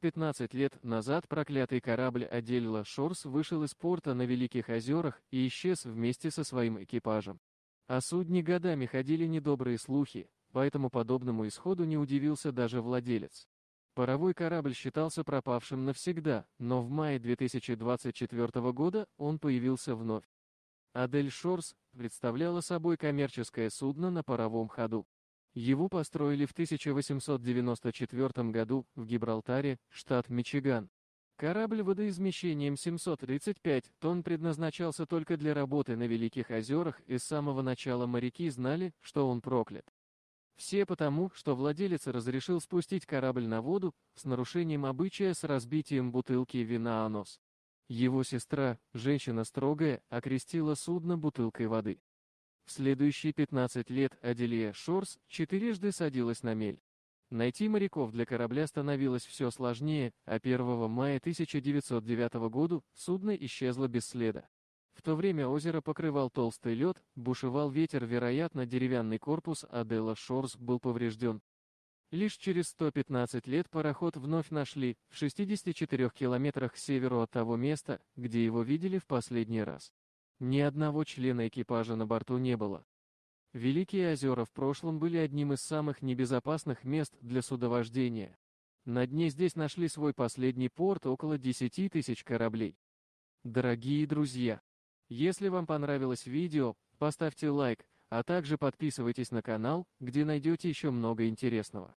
115 лет назад проклятый корабль Аделла Шорс вышел из порта на Великих озерах и исчез вместе со своим экипажем. О судне годами ходили недобрые слухи, поэтому подобному исходу не удивился даже владелец. Паровой корабль считался пропавшим навсегда, но в мае 2024 года он появился вновь. Адель Шорс представляла собой коммерческое судно на паровом ходу. Его построили в 1894 году в Гибралтаре, штат Мичиган. Корабль водоизмещением 735 тонн предназначался только для работы на Великих озерах и с самого начала моряки знали, что он проклят. Все потому, что владелец разрешил спустить корабль на воду с нарушением обычая с разбитием бутылки вина о нос. Его сестра, женщина строгая, окрестила судно бутылкой воды. В следующие 15 лет Аделия Шорс четырежды садилась на мель. Найти моряков для корабля становилось все сложнее, а 1 мая 1909 года судно исчезло без следа. В то время озеро покрывал толстый лед, бушевал ветер, вероятно, деревянный корпус Адела Шорс был поврежден. Лишь через 115 лет пароход вновь нашли, в 64 километрах к северу от того места, где его видели в последний раз. Ни одного члена экипажа на борту не было. Великие озера в прошлом были одним из самых небезопасных мест для судовождения. На дне здесь нашли свой последний порт около 10 тысяч кораблей. Дорогие друзья, если вам понравилось видео, поставьте лайк, а также подписывайтесь на канал, где найдете еще много интересного.